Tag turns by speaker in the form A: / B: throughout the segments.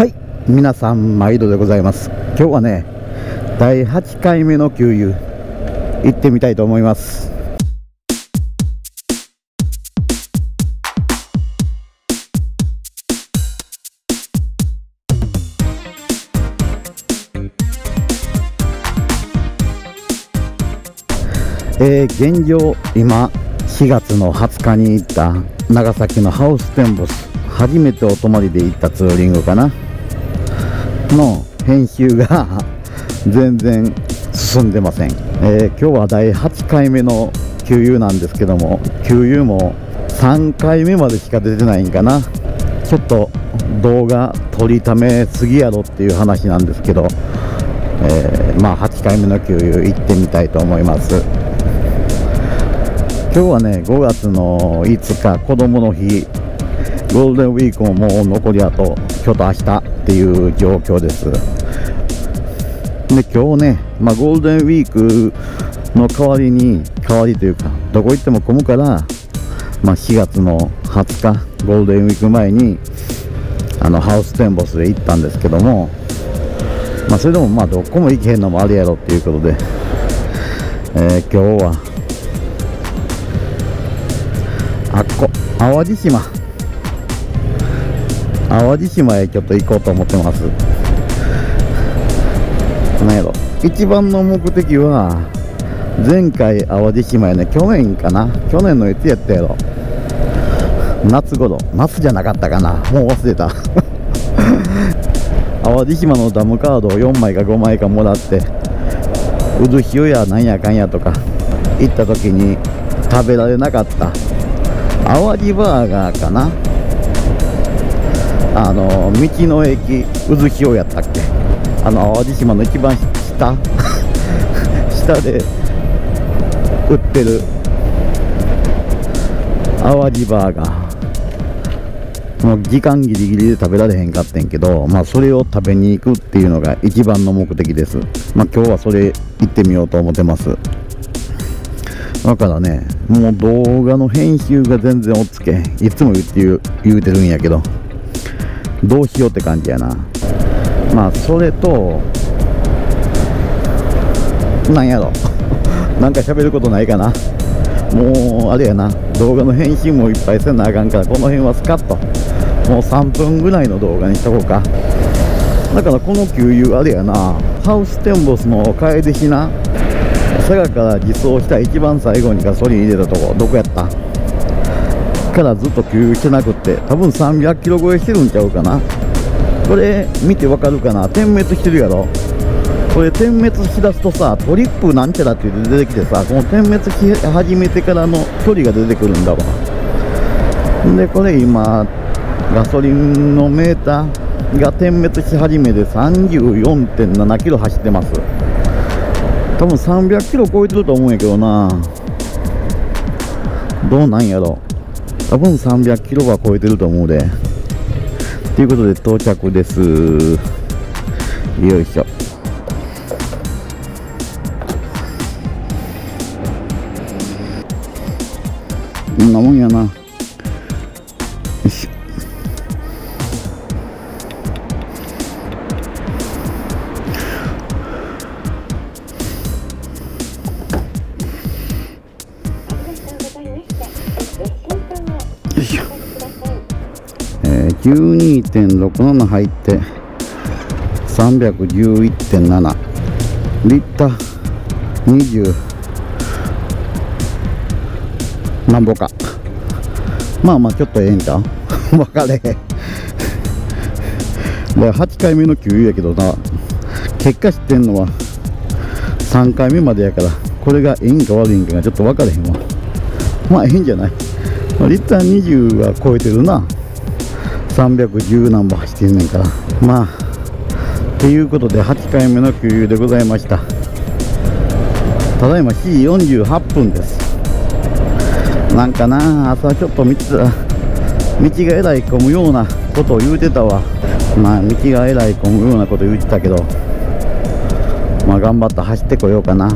A: はい皆さん毎度でございます。今日はね第8回目の給油行ってみたいと思います。えー、現状今4月の20日に行った長崎のハウステンボス初めてお泊まりで行ったツーリングかな。の編集が 全然進んでません、えー、今日は第8回目の給油なんですけども給油も3回目までしか出てないんかな。ちょっと動画撮りためすぎやろっていう話なんですけど、えー、まあ8回目の給油行ってみたいと思います。今日はね5月の5日子供の日ゴールデンウィークももう残りあと今日と明日っていう状況です。で今日ね、まあ、ゴールデンウィークの代わりに代わりというかどこ行っても混むから、まあ、4月の20日ゴールデンウィーク前にあのハウステンボスで行ったんですけども、まあ、それでもまあどこも行けへんのもあるやろっていうことで、えー、今日はあっこ淡路島。淡路島へちょっと行こうと思ってます。なんやろ。一番の目的は前回淡路島やね去年かな。去年のいつやったやろ。夏頃。夏じゃなかったかな。もう忘れた。淡路島のダムカードを4枚か5枚かもらって渦潮やなんやかんやとか行った時に食べられなかった。淡路バーガーかな。あの道の駅渦潮やったっけ？あの淡路島の一番下。下で売ってる淡路バーガー。もう時間ギリギリで食べられへんかってんけどまあそれを食べに行くっていうのが一番の目的です。まあ今日はそれ行ってみようと思ってます。だからねもう動画の編集が全然おっつけいつも言って言言うてるんやけど。どうしようって感じやな。まあそれとなんやろ。なんか喋ることないかな。もうあれやな。動画の編集もいっぱいせなあかんからこの辺はスカッと。もう3分ぐらいの動画にしとこうか。だからこの給油あれやな。ハウステンボスの帰りしな。佐賀から自走した一番最後にガソリン入れたとこどこやった？からずっと給油してなくって多分300キロ超えしてるんちゃうかな。これ見てわかるかな？点滅してるやろ。これ点滅しだすとさトリップなんちゃらって出てきてさこの点滅し始めてからの距離が出てくるんだわ。でこれ今ガソリンのメーターが点滅し始めて34.7キロ走ってます。多分300キロ超えてると思うんやけどな。どうなんやろ。多分300キロは超えてると思うで。ということで到着です。よいしょ。こんなもんやな。え12.67入って311.7リッター20なんぼか。まあまあちょっとええんちゃう？分かれへん。8回目の給油やけどな。結果知ってんのは3回目までやからこれがええんか悪いんかがちょっと分かれへんわ。まあええんじゃない？リッター20は超えてるな。310何本走ってんねんから。まあということで8回目の給油でございました。ただいま7時48分です。なんかな朝ちょっと道道がえらい混むようなことを言うてたわ。まあ道がえらい混むようなこと言うてたけど。まあ頑張って走ってこようかな。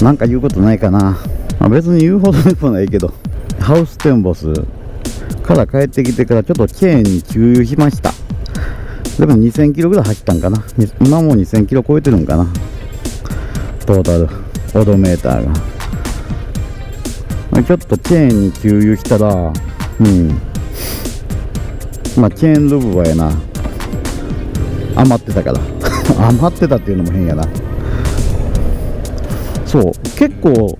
A: なんか言うことないかな、まあ、別に言うほどでもないけど。ハウステンボスから帰ってきてからちょっとチェーンに給油しました。でも2000キロぐらい走ったんかな。今もう2000キロ超えてるんかな。トータル。オドメーターが。ちょっとチェーンに給油したらうん。まあチェーンルブはやな。余ってたから。余ってたっていうのも変やな。そう。結構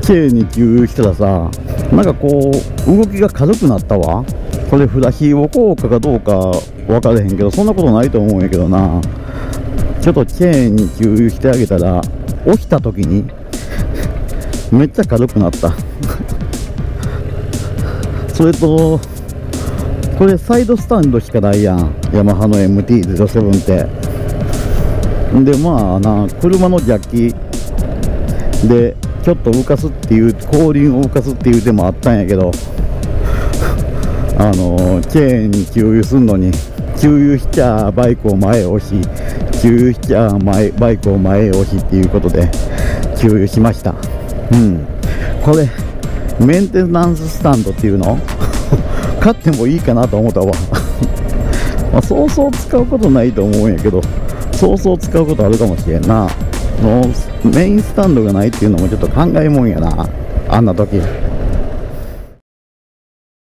A: チェーンに給油したらさなんかこう動きが軽くなったわ。これフラヒーボ効果かどうか分からへんけどそんなことないと思うんやけどな。ちょっとチェーンに給油してあげたら起きた時にめっちゃ軽くなった。それとこれサイドスタンドしかないやん。ヤマハの MT-07 って。でまあな車のジャッキ。でちょっと浮かすっていう後輪を浮かすっていう手もあったんやけどあのチェーンに給油すんのに給油しちゃバイクを前へ押し給油しちゃ前バイクを前へ押しっていうことで給油しました。うん。これメンテナンススタンドっていうの？買ってもいいかなと思ったわ。まあそうそう使うことないと思うんやけどそうそう使うことあるかもしれんな。のメインスタンドがないっていうのもちょっと考えもんやな。あんな時。